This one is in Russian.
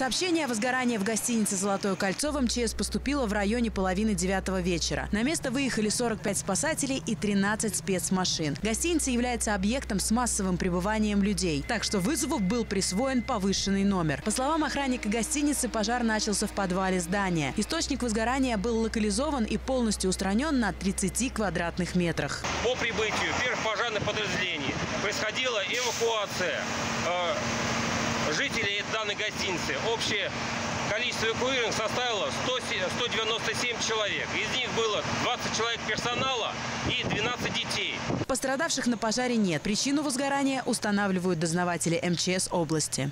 Сообщение о возгорании в гостинице «Золотое кольцо» в МЧС поступило в районе половины девятого вечера. На место выехали 45 спасателей и 13 спецмашин. Гостиница является объектом с массовым пребыванием людей, так что вызову был присвоен повышенный номер. По словам охранника гостиницы, пожар начался в подвале здания. Источник возгорания был локализован и полностью устранен на 30 квадратных метрах. По прибытию первых пожарных подразделений происходила эвакуация э, жителей данной гостиницы. Общее количество эвакуированных составило 100 197 человек. Из них было 20 человек персонала и 12 детей. Пострадавших на пожаре нет. Причину возгорания устанавливают дознаватели МЧС области.